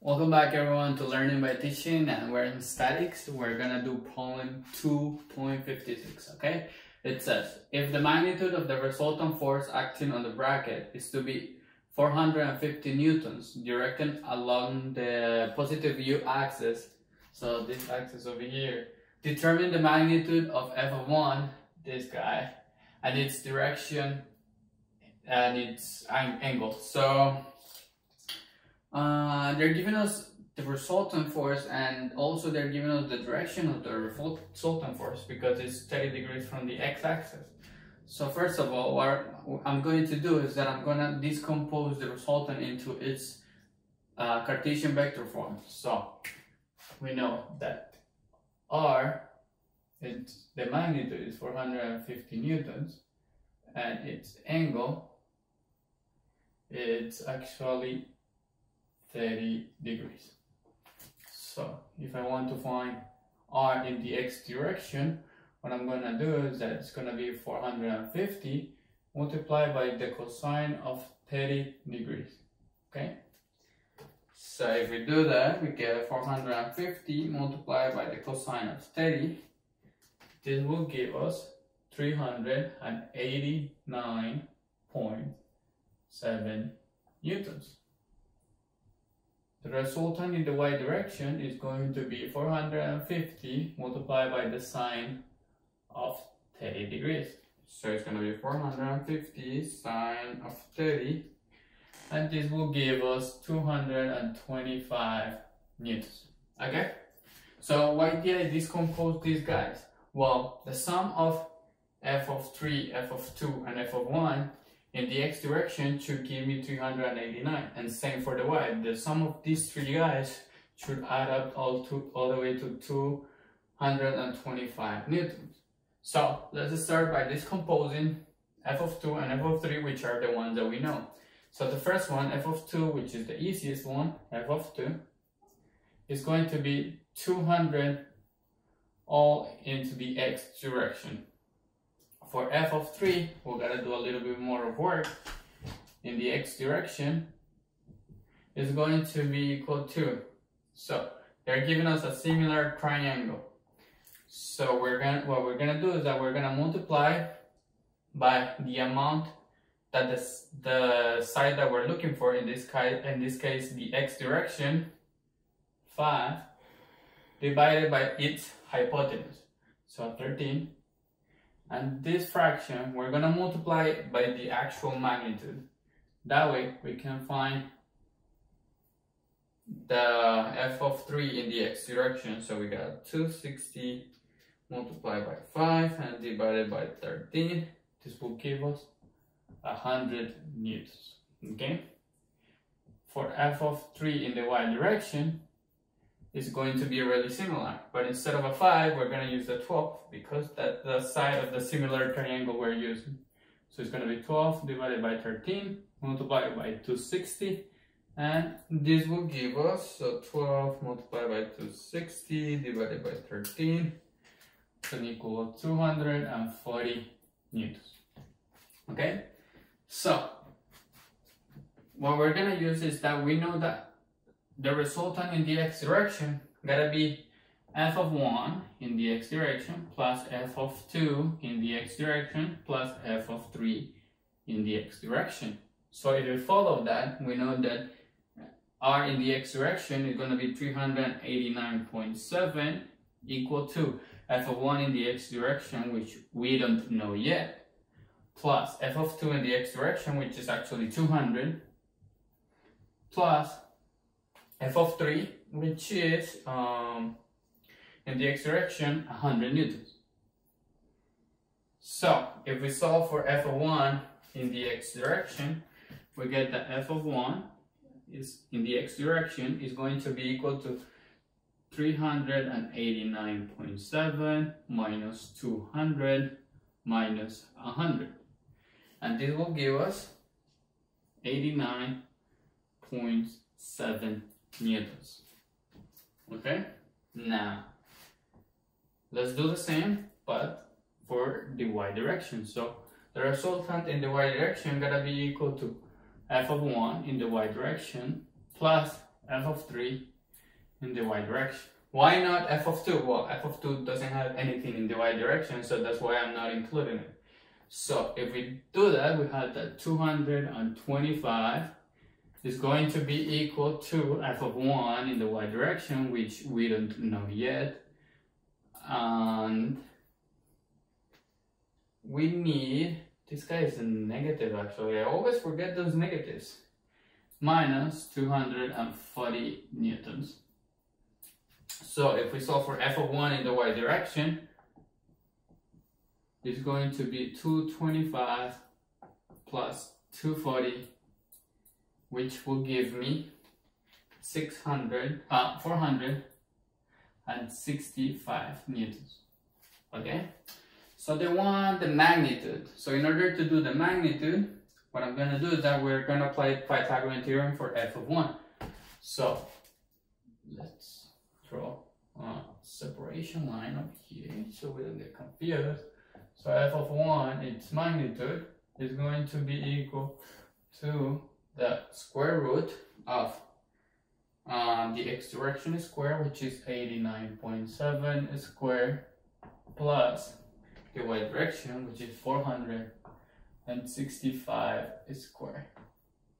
Welcome back everyone to Learning by Teaching and we're in statics. We're gonna do problem 2.56, okay? It says, if the magnitude of the resultant force acting on the bracket is to be 450 newtons directed along the positive u axis, so this axis over here, determine the magnitude of f of 1, this guy, and its direction and its angle. So uh, they're giving us the resultant force and also they're giving us the direction of the resultant force because it's 30 degrees from the x-axis. So first of all, what I'm going to do is that I'm going to decompose the resultant into its uh, Cartesian vector form. So we know that R, it's, the magnitude is 450 newtons and its angle, it's actually 30 degrees. So if I want to find r in the x direction, what I'm going to do is that it's going to be 450 multiplied by the cosine of 30 degrees. Okay? So if we do that, we get 450 multiplied by the cosine of 30. This will give us 389.7 newtons. The resultant in the y direction is going to be 450 multiplied by the sine of 30 degrees. So it's going to be 450 sine of 30 and this will give us 225 newtons. Okay? So why did I decompose these guys? Well, the sum of f of 3, f of 2 and f of 1 in the x direction should give me 389 and same for the y. The sum of these three guys should add up all to all the way to 225 newtons. So let's start by decomposing f of 2 and f of 3 which are the ones that we know. So the first one f of 2 which is the easiest one f of 2 is going to be 200 all into the x direction for f of 3, we gotta do a little bit more of work in the x direction is going to be equal to. So they're giving us a similar triangle. So we're gonna what we're gonna do is that we're gonna multiply by the amount that the, the side that we're looking for in this in this case the x direction 5 divided by its hypotenuse. So 13 and this fraction, we're going to multiply it by the actual magnitude. That way, we can find the f of 3 in the x direction. So we got 260 multiplied by 5 and divided by 13. This will give us 100 newtons. Okay? For f of 3 in the y direction, is going to be really similar. But instead of a 5, we're going to use the 12 because that's the side of the similar triangle we're using. So it's going to be 12 divided by 13 multiplied by 260 and this will give us so 12 multiplied by 260 divided by 13 is equal to 240 newtons. Okay, so what we're going to use is that we know that the resultant in the x direction gotta be f of 1 in the x direction plus f of 2 in the x direction plus f of 3 in the x direction. So if we follow that, we know that r in the x direction is going to be 389.7 equal to f of 1 in the x direction, which we don't know yet, plus f of 2 in the x direction, which is actually 200, plus f of 3, which is um, in the x direction 100 newtons. So if we solve for f of 1 in the x direction, we get that f of 1 is in the x direction is going to be equal to 389.7 minus 200 minus 100. And this will give us 89.7 newtons. Okay, now let's do the same, but for the y direction. So the resultant in the y direction gotta be equal to f of 1 in the y direction plus f of 3 in the y direction. Why not f of 2? Well, f of 2 doesn't have anything in the y direction, so that's why I'm not including it. So if we do that, we have that 225 is going to be equal to f of 1 in the y direction, which we don't know yet. And we need, this guy is a negative actually, I always forget those negatives, minus 240 newtons. So if we solve for f of 1 in the y direction, it's going to be 225 plus 240, which will give me 600, uh, 465 newtons. Okay? So they want the magnitude. So in order to do the magnitude, what I'm going to do is that we're going to apply Pythagorean theorem for f of 1. So let's draw a separation line up here so we don't get confused. So f of 1, its magnitude is going to be equal to the square root of uh, the x direction square, which is 89.7 square, plus the y direction, which is 465 square.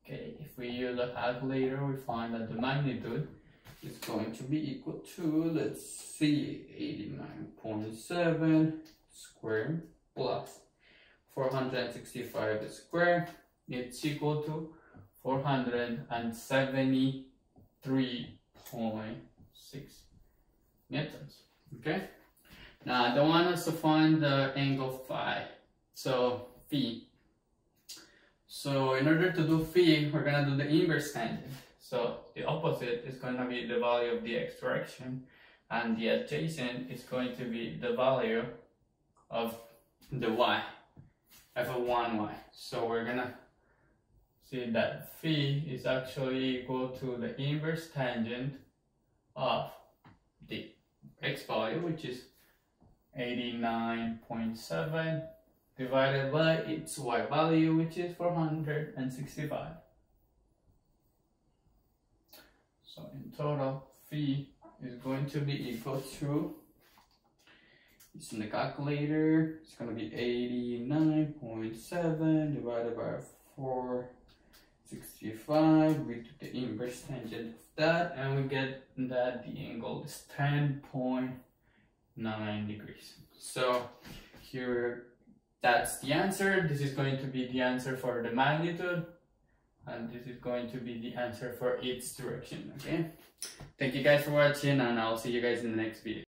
Okay, if we use a calculator, we find that the magnitude is going to be equal to, let's see, 89.7 square plus 465 square it's equal to 473.6 newtons okay? Now they want us to find the angle phi so phi so in order to do phi we're gonna do the inverse tangent. So the opposite is going to be the value of the x direction and the adjacent is going to be the value of the y, f of 1y. So we're gonna see that phi is actually equal to the inverse tangent of the x value, which is 89.7 divided by its y value, which is 465. So in total, phi is going to be equal to it's in the calculator. It's going to be 89.7 divided by 465. We do the inverse tangent of that and we get that the angle is 10.9 degrees. So here, that's the answer. This is going to be the answer for the magnitude and this is going to be the answer for its direction, okay? Thank you guys for watching and I'll see you guys in the next video.